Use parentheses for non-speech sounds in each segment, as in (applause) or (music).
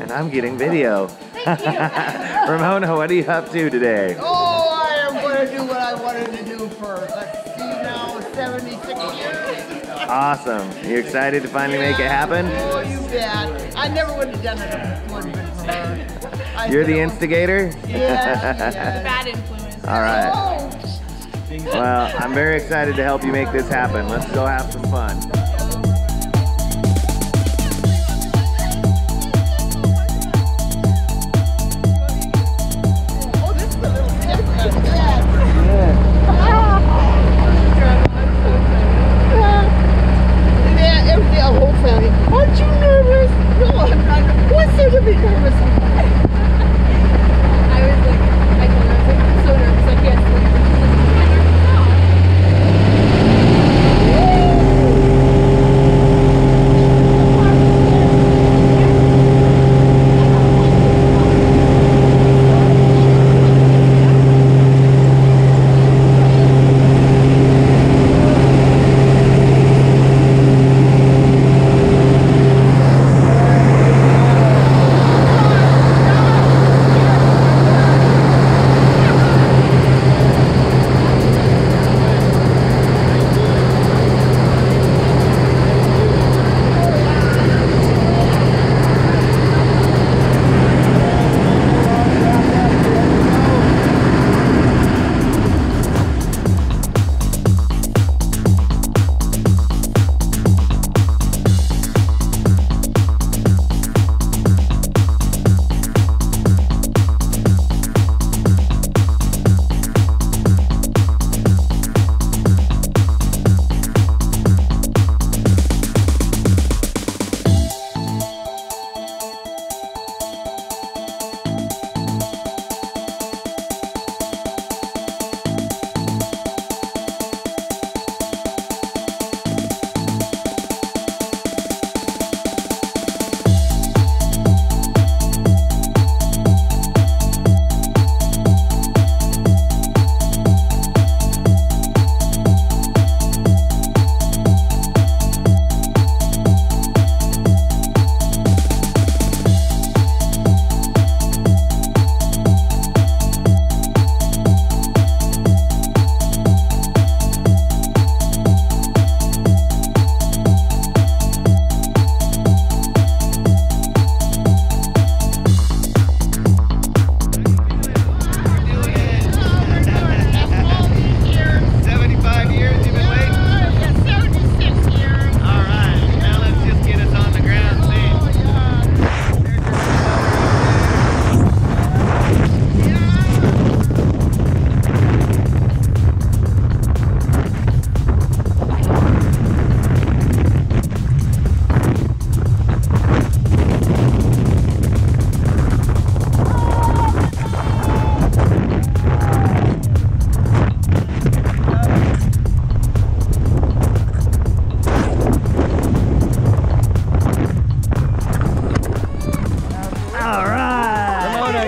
And I'm getting video. (laughs) Ramona, what are you up to today? Oh, I am going to do what I wanted to do for, let's see now, 76 years. Awesome. You excited to finally yeah. make it happen? Oh, you bet. I never would have done it if it wouldn't for. You're the instigator? Yeah. yeah. (laughs) Bad influence. All right. Oh. Well, I'm very excited to help you make this happen. Let's go have some fun.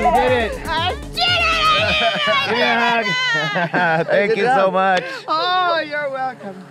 You did it. I did it! Give me a hug. Thank you so much. Oh, you're welcome.